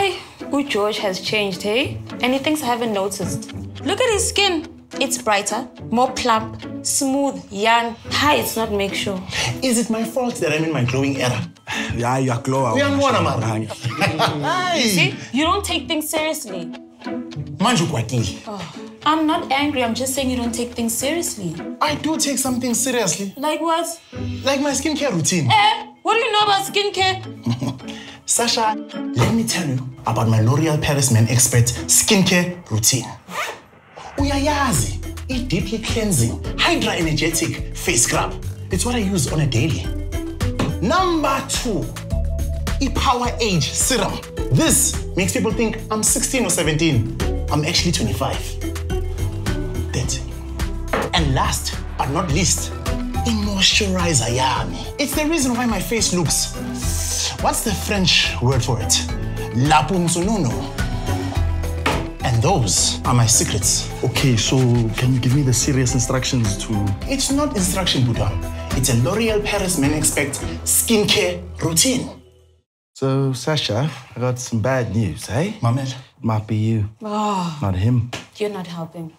Hi, who George has changed, hey? And he thinks I haven't noticed. Look at his skin. It's brighter, more plump, smooth, young. Hi, it's not make sure. Is it my fault that I'm in my glowing era? Yeah, you're glow. Uyangibona mara. Hayi. See, you don't take things seriously. Manje ukwatile. I'm not angry, I'm just saying you don't take things seriously. I do take something seriously, Like what? like my skincare routine. Eh? What do you know about skincare? Sasha, let me tell you about my L'Oreal Paris Men Expert skincare routine. Uyayazi, a deeply cleansing, hydra energetic face scrub. It's what I use on a daily. Number two, a Power Age serum. This makes people think I'm 16 or 17. I'm actually 25. 30. And last but not least, moisturizer yami. It's the reason why my face looks What's the French word for it? La punzununo. And those are my secrets. Okay, so can you give me the serious instructions to. It's not instruction, Buddha. It's a L'Oreal Paris Men Expert skincare routine. So, Sasha, I got some bad news, eh? Mamel. Might be you, not him. You're not helping.